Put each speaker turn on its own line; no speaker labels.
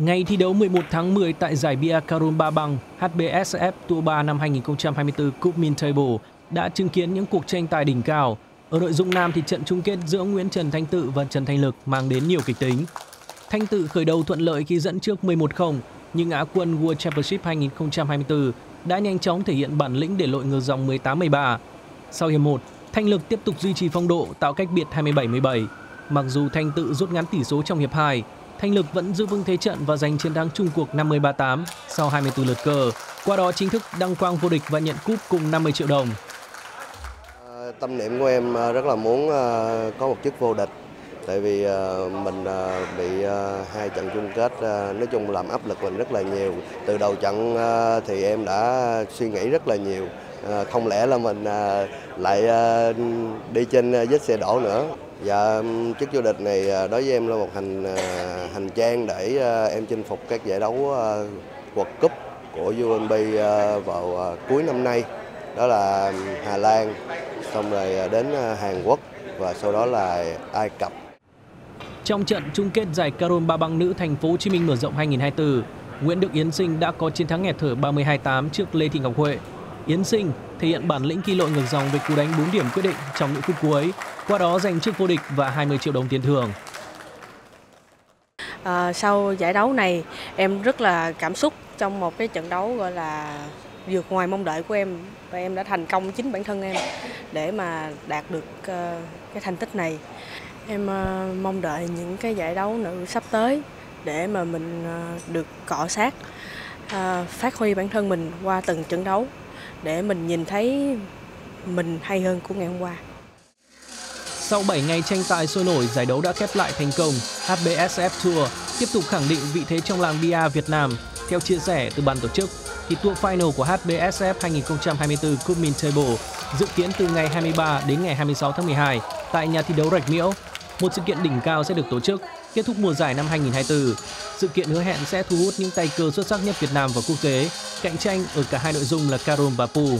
Ngày thi đấu 11 tháng 10 tại giải Bia Karun Ba Bang HBSF Tour 3 năm 2024 Cup Min Table đã chứng kiến những cuộc tranh tài đỉnh cao. Ở nội dung nam thì trận chung kết giữa Nguyễn Trần Thanh Tự và Trần Thanh Lực mang đến nhiều kịch tính. Thanh Tự khởi đầu thuận lợi khi dẫn trước 11-0, nhưng Á quân World Championship 2024 đã nhanh chóng thể hiện bản lĩnh để lội ngược dòng 18-13. Sau hiệp 1, Thanh Lực tiếp tục duy trì phong độ tạo cách biệt 27-17. Mặc dù Thanh Tự rút ngắn tỷ số trong hiệp 2, Thanh Lực vẫn giữ vững thế trận và giành chiến thắng chung cuộc 50-38 sau 24 lượt cờ. Qua đó chính thức đăng quang vô địch và nhận cúp cùng 50 triệu đồng.
Ờ, tâm niệm của em ờ, rất là muốn ờ, có một chức vô địch tại vì mình bị hai trận chung kết nói chung làm áp lực mình rất là nhiều từ đầu trận thì em đã suy nghĩ rất là nhiều Ờ, không lẽ là mình ờ, lại ờ, đi trên vết xe đổ nữa Dạ, chức vô địch này đối với em là một hành hành trang để em chinh phục các giải đấu World Cup của UNB vào cuối năm nay. Đó là Hà Lan, xong rồi đến Hàn Quốc và sau đó là Ai Cập.
Trong trận chung kết giải Caron Ba Băng nữ thành phố Hồ Chí Minh mở rộng 2024, Nguyễn Đức Yến Sinh đã có chiến thắng nghẹt thở 32-8 trước Lê Thị Ngọc Huệ. Yến Sinh thể hiện bản lĩnh kỳ lội ngược dòng với cú đánh 4 điểm quyết định trong những phút cuối, qua đó giành chức vô địch và 20 triệu đồng tiền thưởng.
À, sau giải đấu này em rất là cảm xúc trong một cái trận đấu gọi là vượt ngoài mong đợi của em. Và em đã thành công chính bản thân em để mà đạt được uh, cái thành tích này. Em uh, mong đợi những cái giải đấu nữ sắp tới để mà mình uh, được cọ sát uh, phát huy bản thân mình qua từng trận đấu để mình nhìn thấy mình hay hơn của ngày hôm qua.
Sau 7 ngày tranh tài sôi nổi, giải đấu đã khép lại thành công. HBSF Tour tiếp tục khẳng định vị thế trong làng bia Việt Nam. Theo chia sẻ từ ban tổ chức, thì tour final của HBSF 2024 Cup Min Table dự kiến từ ngày 23 đến ngày 26 tháng 12 tại nhà thi đấu Rạch Miễu. Một sự kiện đỉnh cao sẽ được tổ chức kết thúc mùa giải năm 2024. Sự kiện hứa hẹn sẽ thu hút những tay cơ xuất sắc nhất Việt Nam và quốc tế, cạnh tranh ở cả hai nội dung là Carom và Pool.